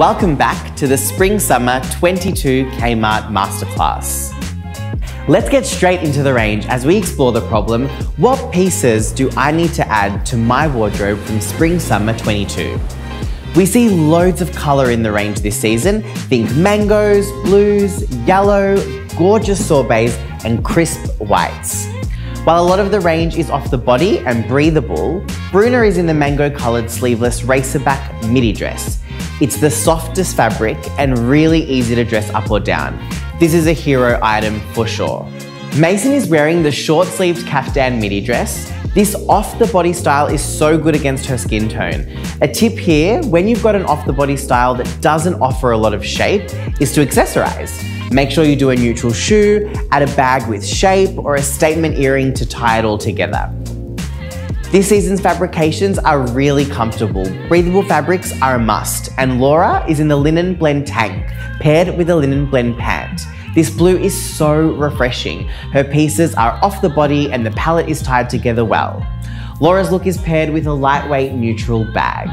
Welcome back to the Spring Summer 22 Kmart Masterclass. Let's get straight into the range as we explore the problem, what pieces do I need to add to my wardrobe from Spring Summer 22? We see loads of colour in the range this season. Think mangoes, blues, yellow, gorgeous sorbets and crisp whites. While a lot of the range is off the body and breathable, Bruna is in the mango coloured sleeveless racerback midi dress. It's the softest fabric and really easy to dress up or down. This is a hero item for sure. Mason is wearing the short sleeved caftan midi dress. This off the body style is so good against her skin tone. A tip here, when you've got an off the body style that doesn't offer a lot of shape, is to accessorize. Make sure you do a neutral shoe, add a bag with shape, or a statement earring to tie it all together. This season's fabrications are really comfortable. Breathable fabrics are a must, and Laura is in the linen blend tank, paired with a linen blend pant. This blue is so refreshing. Her pieces are off the body and the palette is tied together well. Laura's look is paired with a lightweight neutral bag.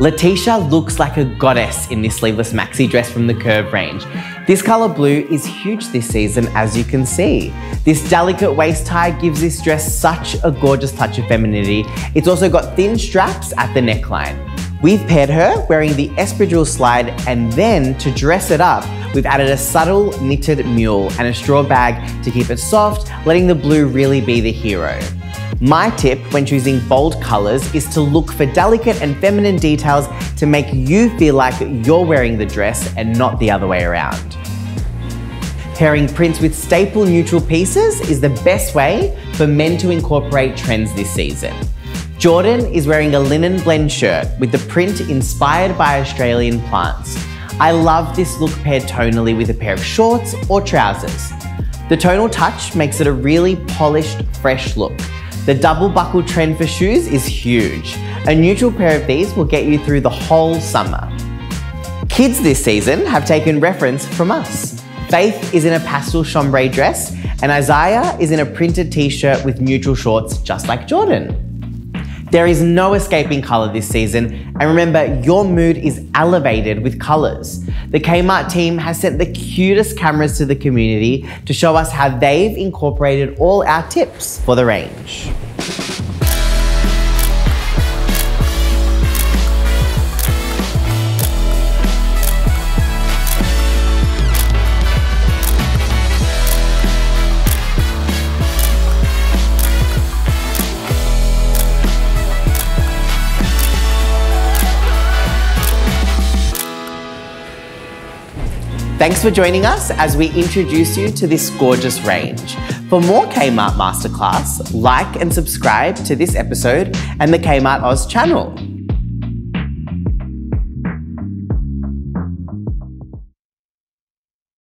Letitia looks like a goddess in this sleeveless maxi dress from the Curve range. This colour blue is huge this season as you can see. This delicate waist tie gives this dress such a gorgeous touch of femininity. It's also got thin straps at the neckline. We've paired her wearing the espadrille slide and then to dress it up, we've added a subtle knitted mule and a straw bag to keep it soft, letting the blue really be the hero. My tip when choosing bold colours is to look for delicate and feminine details to make you feel like you're wearing the dress and not the other way around. Pairing prints with staple neutral pieces is the best way for men to incorporate trends this season. Jordan is wearing a linen blend shirt with the print inspired by Australian plants. I love this look paired tonally with a pair of shorts or trousers. The tonal touch makes it a really polished, fresh look. The double buckle trend for shoes is huge. A neutral pair of these will get you through the whole summer. Kids this season have taken reference from us. Faith is in a pastel chambray dress and Isaiah is in a printed t-shirt with neutral shorts just like Jordan. There is no escaping colour this season, and remember, your mood is elevated with colours. The Kmart team has sent the cutest cameras to the community to show us how they've incorporated all our tips for the range. Thanks for joining us as we introduce you to this gorgeous range. For more Kmart Masterclass, like and subscribe to this episode and the Kmart Oz channel.